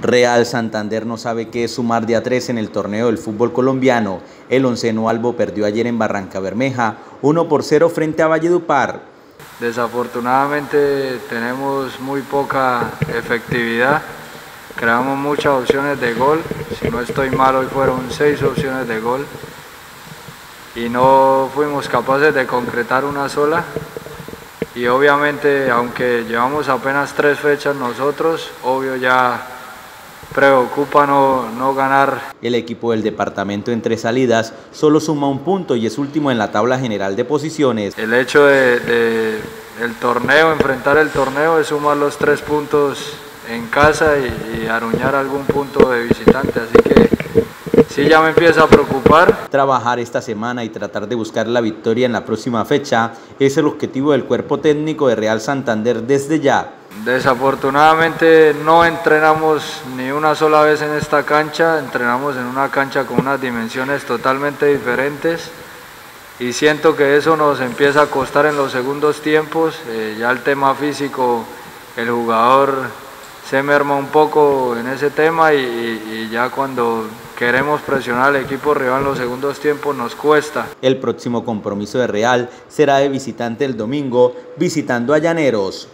Real Santander no sabe qué es sumar de a tres en el torneo del fútbol colombiano. El onceno Albo perdió ayer en Barranca Bermeja 1 por 0 frente a Valledupar. Desafortunadamente tenemos muy poca efectividad, creamos muchas opciones de gol, si no estoy mal hoy fueron seis opciones de gol y no fuimos capaces de concretar una sola y obviamente aunque llevamos apenas tres fechas nosotros, obvio ya preocupa no, no ganar. El equipo del departamento entre salidas solo suma un punto y es último en la tabla general de posiciones. El hecho de, el torneo, enfrentar el torneo es sumar los tres puntos en casa y, y aruñar algún punto de visitante, así que sí ya me empieza a preocupar. Trabajar esta semana y tratar de buscar la victoria en la próxima fecha es el objetivo del cuerpo técnico de Real Santander desde ya. Desafortunadamente no entrenamos ni una sola vez en esta cancha, entrenamos en una cancha con unas dimensiones totalmente diferentes y siento que eso nos empieza a costar en los segundos tiempos, eh, ya el tema físico, el jugador se merma un poco en ese tema y, y, ya cuando queremos presionar al equipo rival en los segundos tiempos nos cuesta. El próximo compromiso de Real será de visitante el domingo visitando a Llaneros.